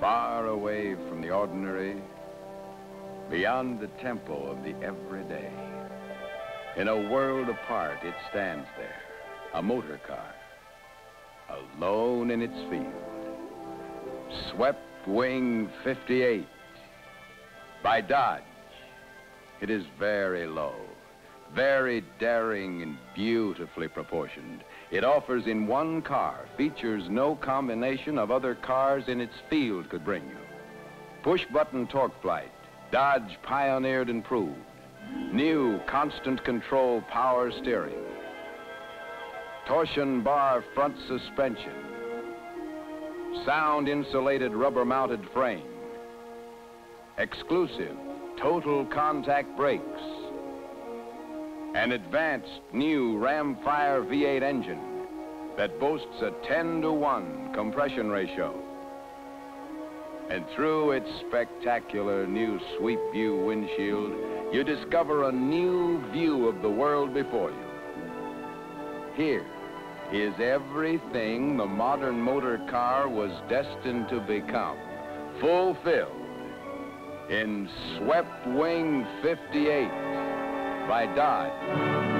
Far away from the ordinary, beyond the tempo of the everyday. In a world apart, it stands there, a motor car, alone in its field. Swept Wing 58 by Dodge. It is very low, very daring and beautifully proportioned. It offers in one car features no combination of other cars in its field could bring you. Push-button TorqueFlite, Dodge pioneered and proved. New constant control power steering. Torsion bar front suspension. Sound insulated rubber mounted frame. Exclusive total contact brakes. An advanced new Ramfire V8 engine that boasts a 10 to 1 compression ratio. And through its spectacular new sweep view windshield, you discover a new view of the world before you. Here is everything the modern motor car was destined to become, fulfilled in Swept Wing 58 by Dodge.